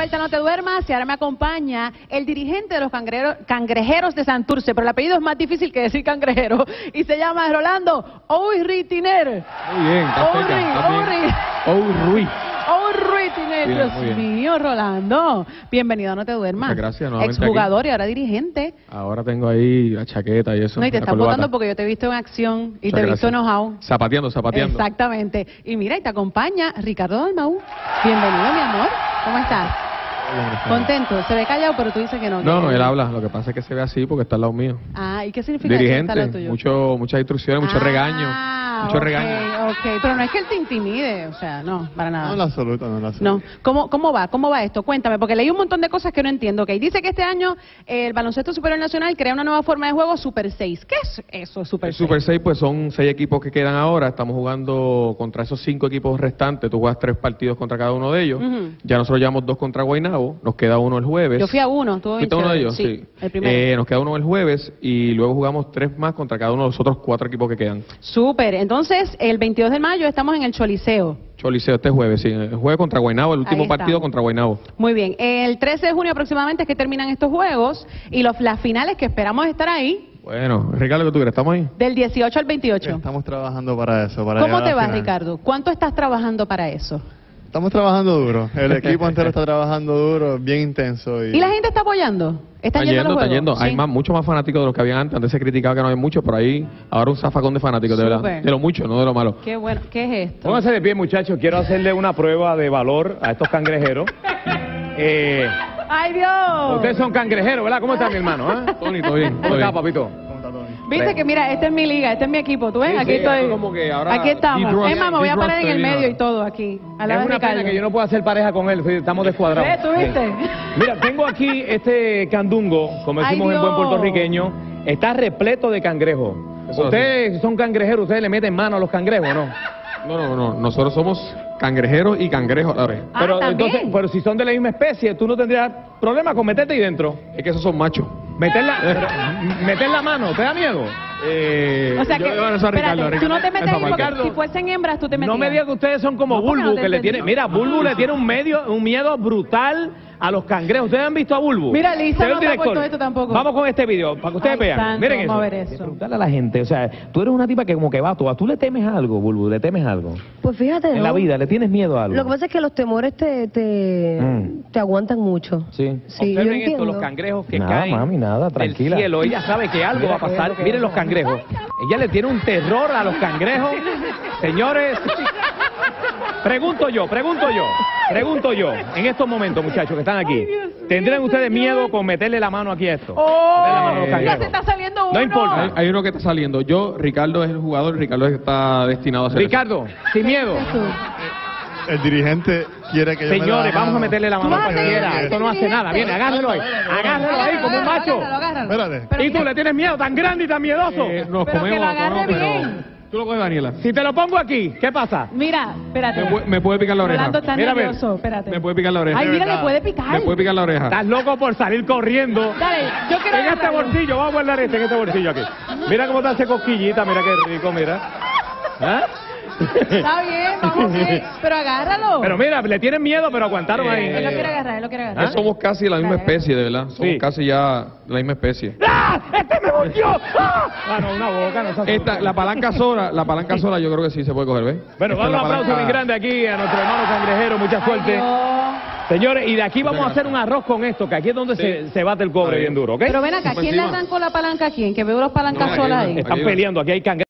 vuelta, no te duermas. Y ahora me acompaña el dirigente de los cangrejeros, cangrejeros de Santurce, pero el apellido es más difícil que decir cangrejero. Y se llama Rolando Ouritiner. Muy bien, Ourri. Ourri. Ouritiner, Bien, Dios mío, Rolando. Bienvenido, no te duermas. Muchas gracias, nuevamente Exjugador y ahora dirigente. Ahora tengo ahí la chaqueta y eso. No, y te están votando porque yo te he visto en acción y Muchas te he visto enojado. Zapateando, zapateando. Exactamente. Y mira, y te acompaña Ricardo Dalmaú. Bienvenido, mi amor. ¿Cómo estás? Contento. Se ve callado, pero tú dices que no. No, que- no, él habla. Lo que pasa es que se ve así porque está al lado mío. Ah, ¿y qué significa? Está Dirigente, tuyo? mucho, muchas instrucciones, mucho Ah, regaño. Mucho ok, regaño. Ok, pero no es que él te intimide, o sea, no, para nada. No en la absoluta, no en la absoluta. No. ¿Cómo, ¿Cómo va? ¿Cómo va esto? Cuéntame, porque leí un montón de cosas que no entiendo. Ok, dice que este año eh, el Baloncesto Superior Nacional crea una nueva forma de juego, Super 6. ¿Qué es eso, Super El 6? Super 6, pues son seis equipos que quedan ahora. Estamos jugando contra esos cinco equipos restantes. Tú juegas tres partidos contra cada uno de ellos. Ujú. Ya nosotros llevamos dos contra Guaynabo. Nos queda uno el jueves. Yo fui a uno, tuvo bien ¿Fuiste a uno de chévere. ellos? Sí, Sí. el primero. Eh, nos queda uno el jueves y luego jugamos tres más contra cada uno de los otros cuatro equipos que quedan. Súper. Entonces, el 22 de mayo estamos en el Choliseo. Choliseo este jueves, sí. El jueves contra Guaynabo, el último partido contra Guaynabo. Muy bien. El 13 de junio aproximadamente es que terminan estos juegos y los, las finales que esperamos estar ahí Bueno, Ricardo, ¿qué tú crees? ¿Estamos ahí? del 18 al 28. Estamos trabajando para eso. Para ¿Cómo te la va, final. Ricardo? ¿Cuánto estás trabajando para eso? Estamos trabajando duro. El equipo entero está trabajando duro, bien intenso. Y, ¿Y la gente está apoyando? ¿Están Están yendo, a yendo, los están. Hay más, mucho más fanáticos de los que habían antes. Antes se criticaba que no había mucho, pero ahí ahora un zafacón de fanáticos, de verdad. De lo mucho, no de lo malo. Qué bueno. ¿Qué es esto? Pónganse de pie, muchachos. Quiero hacerle una prueba de valor a estos cangrejeros. Eh, ¡Ay, Dios! ustedes son cangrejeros, ¿verdad? ¿Cómo está mi hermano? eh? Tony, todo bien. ¿Cómo todo está, bien. papito? Viste que mira, esta es mi liga, este es mi equipo, ¿tú ves? Sí, aquí sí, estoy. esto como que ahora aquí estamos. Es más, me voy a parar en el medio y todo aquí. Al lado Es una pena que yo no pueda hacer pareja con él, estamos descuadrados. ¿Tú viste? Mira, tengo aquí este candungo, como Ay, decimos en buen puertorriqueño, está repleto de cangrejos. Eso Ustedes son cangrejeros, ustedes le meten mano a los cangrejos, ¿no? No, no, no. Nosotros somos cangrejeros y cangrejos. a la vez. Ah, pero ¿también? entonces, pero si son de la misma especie, tú no tendrías problema con meterte ahí dentro. Es que esos son machos. Meter la, meter la mano, ¿te da miedo? Eh, O sea que, espérate, Ricardo, tú no te metes ahí porque si fuesen hembras tú te metías. No me digas que ustedes son como No, Bulbu, no que le tiene, mira, Bulbu le tiene un medio, un miedo brutal a los cangrejos. ¿Ustedes han visto a Bulbu? Mira, Lisa no te ha director, puesto esto tampoco. Vamos con este video, para que ustedes Ay, vean. santo, Miren vamos eso. a ver eso. Preguntarle a la gente, o sea, tú eres una tipa que como que va a toa. ¿Tú le temes algo, Bulbu? ¿Le temes algo? Pues fíjate, En ¿no? la vida, ¿le tienes miedo a algo? Lo que pasa es que los temores te, te, Mm. te aguantan mucho. Sí. Sí, yo Observen esto, entiendo. los cangrejos que Nada, caen mami, nada, del tranquila. cielo. Ella sabe que algo va a pasar. Miren los cangrejos. Ella le tiene un terror a los cangrejos. Señores, pregunto yo, pregunto yo, pregunto yo, en estos momentos, muchachos, que están aquí, ¿tendrían ustedes miedo con meterle la mano aquí a esto? ¡Oh! Ya se está saliendo uno. No importa. Hay, hay uno que está saliendo. Yo, Ricardo es el jugador, Ricardo está destinado a ser. Ricardo, sin miedo. El dirigente quiere que yo me Señores, la vamos a meterle la mano a cualquiera. Esto no hace nada. Viene, agárralo ahí. Agárralo ahí como un macho. Agárralo, agárralo. ¿Y tú le tienes miedo tan grande y tan miedoso? Eh, nos Pero que comemos, lo agarre comemos, pero- bien. Tú lo coges, Daniela. Si te lo pongo aquí, ¿qué pasa? Mira, espérate. Me, pu- me puede picar la oreja. Rolando está Mira, a ver. nervioso, espérate. Me puede picar la oreja. Ay, mira, le puede picar. Me puede picar la oreja. Estás loco por salir corriendo. Dale, yo quiero En este agarrarlo. bolsillo, vamos a guardar este en este bolsillo aquí. Mira cómo te hace cosquillita, mira qué rico, mira. ¿Ah? Está bien, vamos bien. Pero agárralo. Pero mira, le tienen miedo, pero aguantaron Él ahí. lo quiere agarrar, él lo quiere Ya agarrar. somos casi la misma especie, de verdad. Somos Sí. casi ya la misma especie. ¡Ah! ¡Este me mordió! ¡Ah! Ah, no, una boca, no seas- Esta, la palanca sola, la palanca sola yo creo que sí se puede coger, ¿ves? Bueno, Esta es dale un la aplauso palanca- bien grande aquí a nuestro hermano cangrejero, mucha suerte. Señores, y de aquí vamos a hacer un arroz con esto, que aquí es donde se, se bate el cobre bien duro, ¿ok? Pero ven acá, ¿quién le arrancó la palanca a quién? Que veo los palancas No, aquí solas ahí. Están peleando, aquí hay cangrejos.